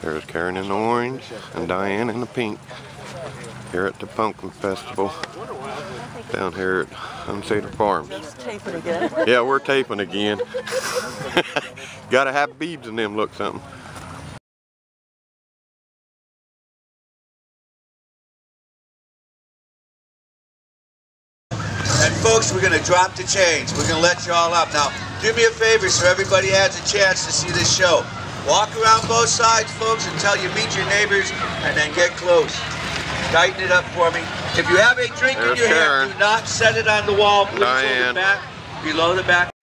There's Karen in the orange and Diane in the pink here at the Pumpkin Festival down here at Hunsader Farms. taping again. Yeah, we're taping again. Gotta have beads in them look something. And folks, we're gonna drop the chains. We're gonna let you all up. Now, do me a favor so everybody has a chance to see this show. Walk around both sides, folks, until you meet your neighbors, and then get close. Tighten it up for me. If you have a drink in your Karen. hand, do not set it on the wall. Please Diane. it back, below the back.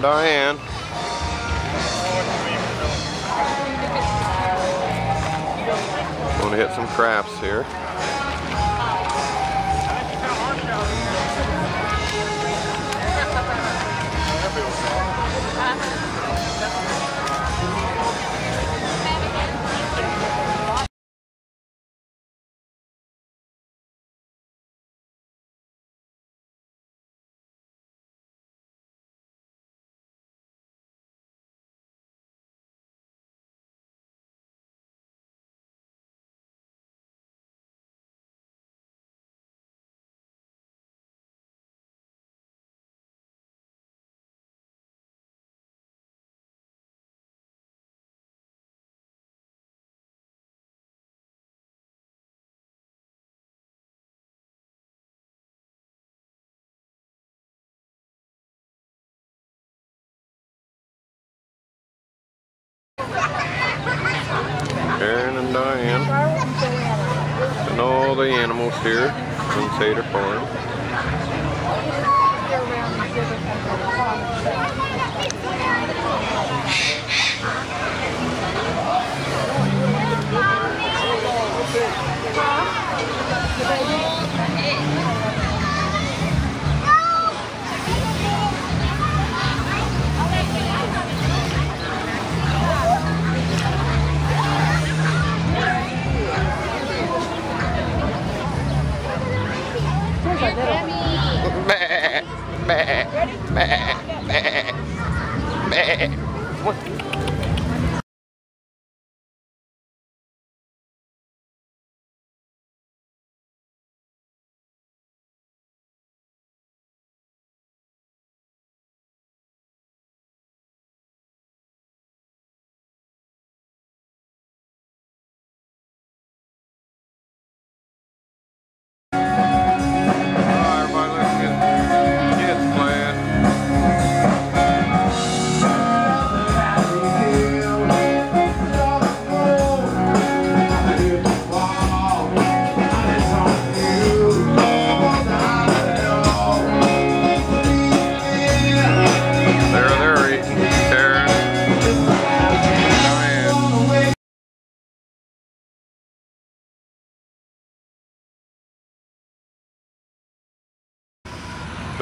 Karen, Diane. Want to hit some crafts here. Diane. And all the animals here Hunsader Farm.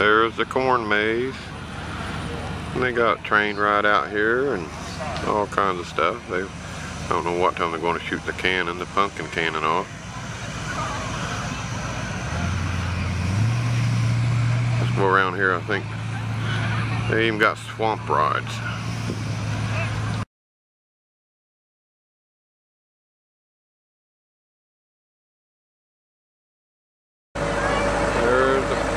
There's the corn maze. And they got train ride out here and all kinds of stuff. They I don't know what time they're going to shoot the cannon, the pumpkin cannon off. Let's go around here, I think. They even got swamp rides. There's the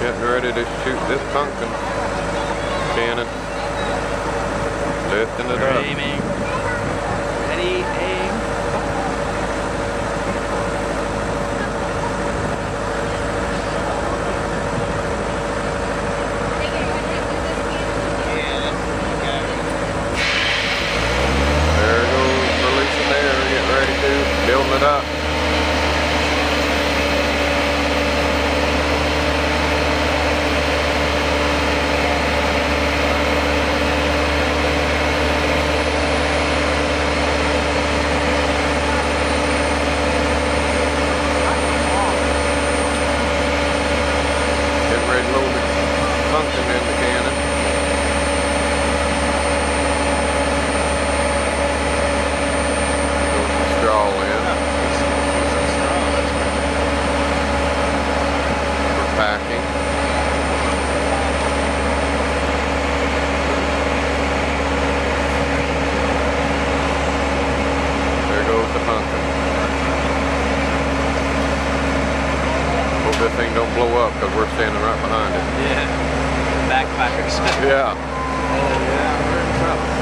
getting ready to shoot this pumpkin cannon. Lifting it We're up. aiming. Ready, aim. There it goes, releasing the air, getting ready to, building it up. Getting ready to load the pumpkin in the cannon. Throw some straw in for packing. There goes the pumpkin. Hope this thing don't blow up because we're standing right behind it. Yeah. Backpackers. Yeah. oh yeah, we're in trouble.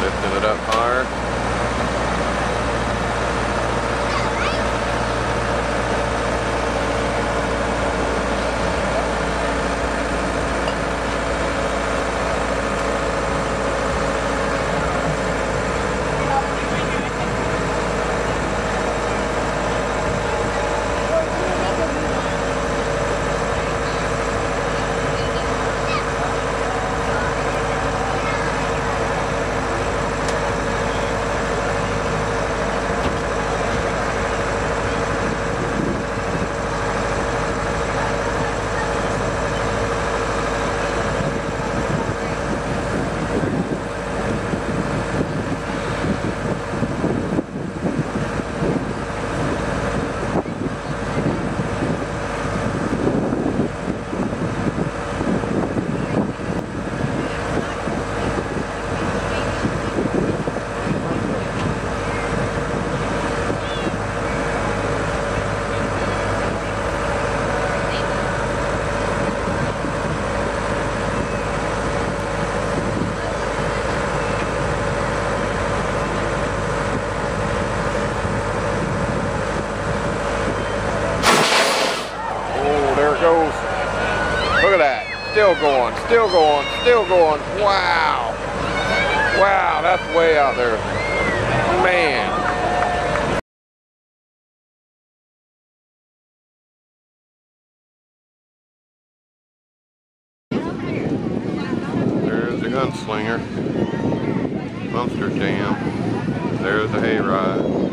Lifting it up higher. Oh, there it goes. Look at that. Still going, still going, still going. Wow. Wow, that's way out there. Man. There's the gunslinger. Monster Jam. There's the hayride.